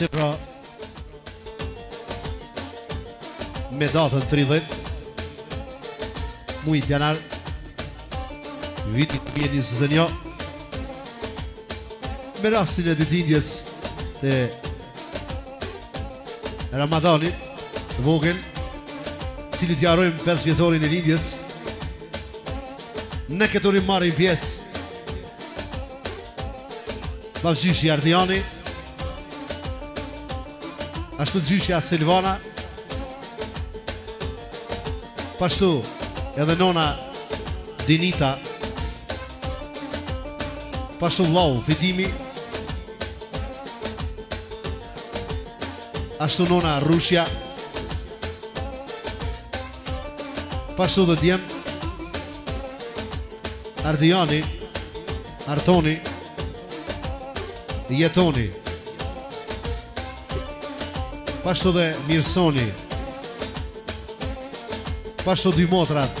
Qe pra Me datën 30 Mujit janar Vitit dy mijë e njëzet e një Me rastin e ditëlindjes Të Ramadanit Vogël Cilit i urojmë 5 vjetorin e lindjes Ne këtë urim marrin pjesë Babgjyshi Ardiani Ashtu gjyshja Silvana Po ashtu edhe nona Dinita Po ashtu vllau Fitimi Ashtu nona Rushja Po ashtu dhe djemt Ardiani Artoni Jetoni Po ashtu dhe Mirsoni Po ashtu dy Motrat